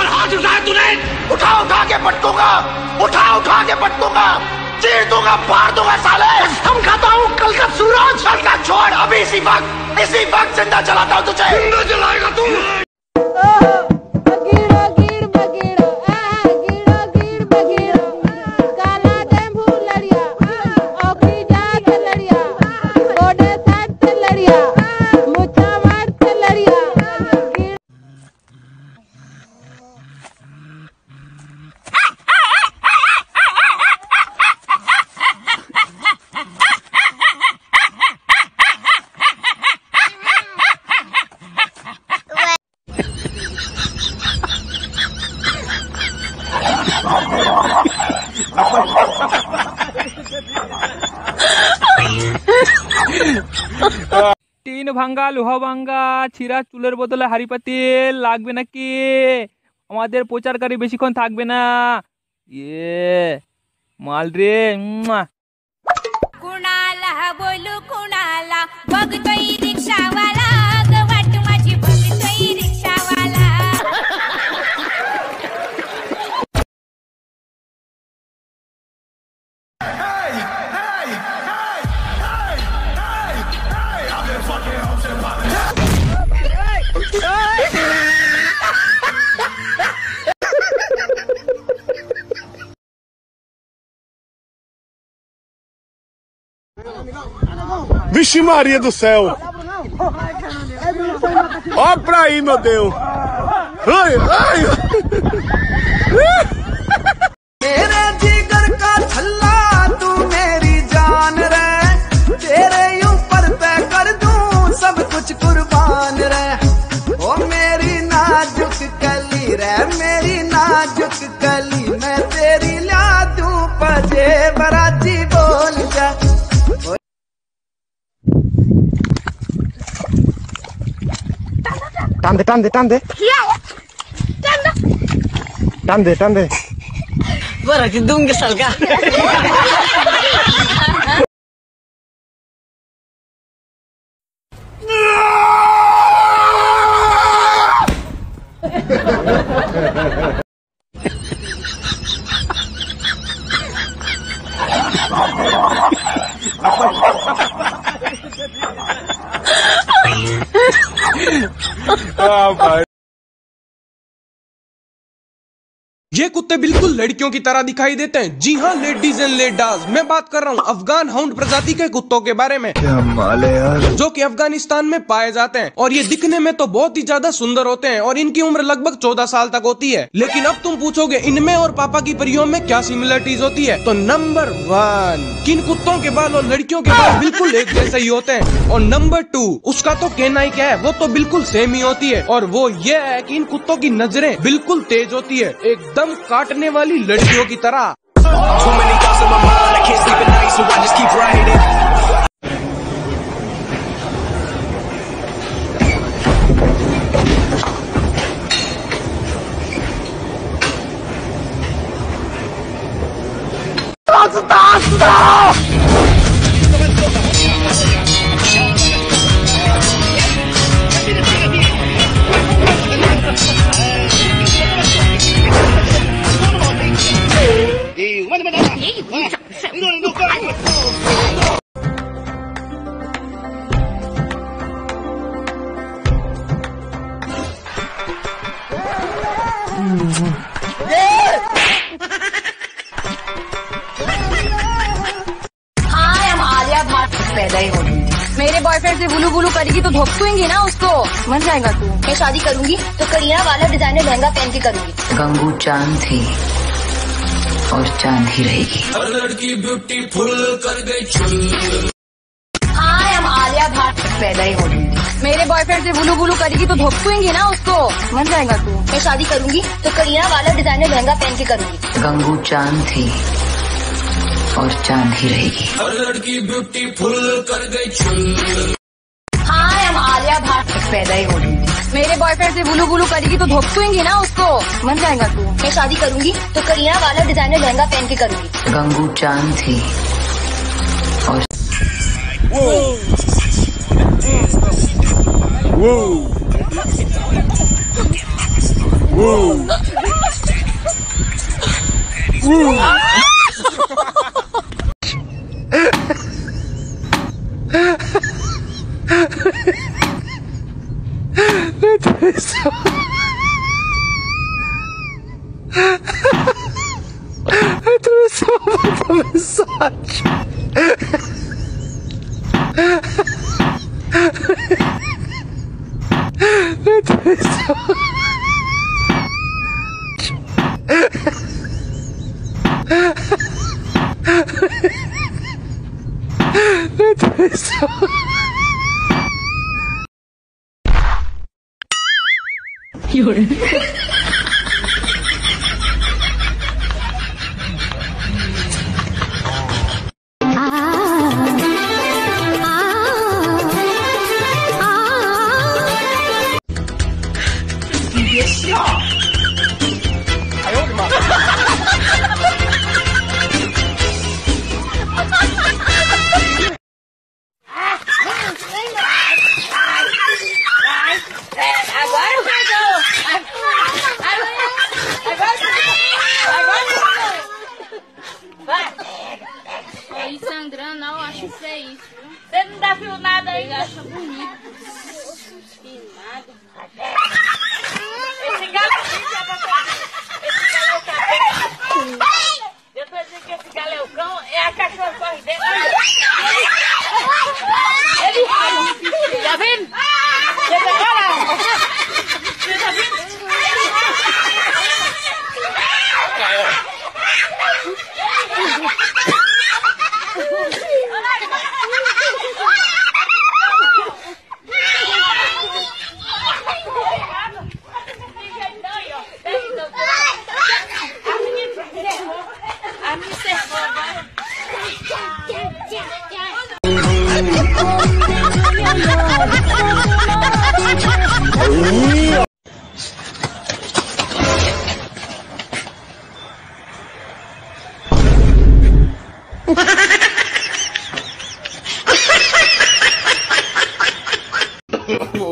ऊपर हाथ उठाया तूने। उठा उठा के पटकूँगा। उठा उठा के पटकूँगा। चीर दूँगा फाड़ दूँगा साले। हम खाता हूँ कल का सूरज। कल का छोड़ अभी इसी वक्त इसी वक्त ज़िंदा चलाता हूँ तुझे। ज़िंदा जलाएगा तू। টিন ভাঙ্গা, লোহা ভাঙ্গা, ছিঁড়া চুলের বদলে হাড়ি পাতিল, লাগবে নাকি? আমাদের প্রচারকারী বেশিক্ষণ থাকবে না। ইয়ে মাল রে কুণালা বলু কুণালা বগতই Vixe Maria do céu! Ó pra aí, meu Deus! Ai, ai! Tande, tande, tande. Tande. Tande, tande. Bora, ti dunga salga. ah, pai. ये कुत्ते बिल्कुल लड़कियों की तरह दिखाई देते हैं। जी हाँ लेडीज़ एंड लेडाज मैं बात कर रहा हूँ अफगान हाउंड प्रजाति के कुत्तों के बारे में। जो कि अफ़गानिस्तान में पाए जाते हैं। और ये दिखने में तो बहुत ही ज़्यादा सुंदर होते हैं और इनकी उम्र लगभग चौदह साल तक होती है। लेकिन अब तुम पूछोगे इनमें और पापा की परियों में क्या सिमिलरिटीज होती है? तो नंबर वन किन कुत्तों के बाल और लड़कियों के बाल बिल्कुल एक जैसे ही होते हैं? और नंबर टू उसका तो कहना ही क्या है? वो तो बिल्कुल सेम ही होती है। और वो ये है की इन कुत्तों की नज़रें बिल्कुल तेज होती है। एकदम काटने वाली लड़कियों की तरह Stop! पैदा ही हो मेरे बॉयफ्रेंड से बुलू बुलू करेगी तो धोपकूँगी ना उसको। मन जाएगा तू। मैं शादी करूँगी तो करीना वाला डिज़ाइनर लहंगा पहन के करूँगी। गंगू चाँद थी और चाँद ही रहेगी। लड़की ब्यूटीफुल कर हाय हम आलिया भाट पैदा ही हो मेरे बॉयफ्रेंड से बुलू बुलू करेगी तो धोपकूँगी ना उसको। मन जाएगा तू। मैं शादी करूँगी तो करीना वाला डिज़ाइनर लहंगा पहन के करूँगी। गंगू चाँद थी और चाँद ही रहेगी। हाय हम आलिया भाट पैदा ही हो रही मेरे बॉयफ्रेंड से बुलू बुलू करेगी तो धोपकूँगी ना उसको। मन जाएगा तू। मैं शादी करूँगी तो करीना वाला डिज़ाइनर लहंगा पहन के करूँगी। गंगू चाँद थी और That is massage. So They're so You're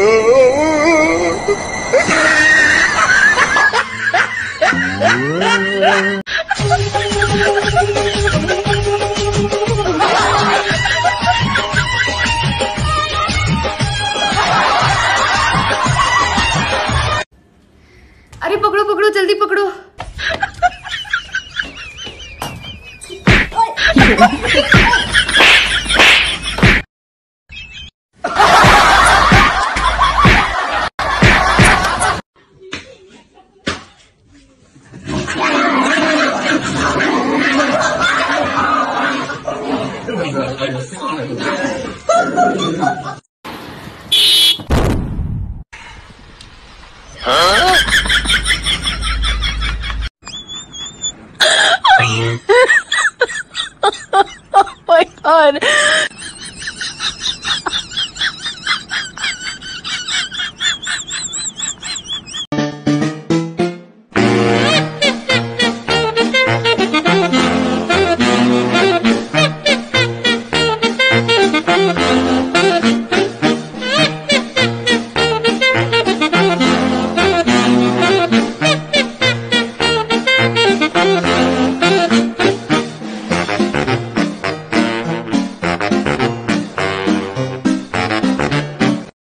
अरे पकड़ो पकड़ो जल्दी पकड़ो। god.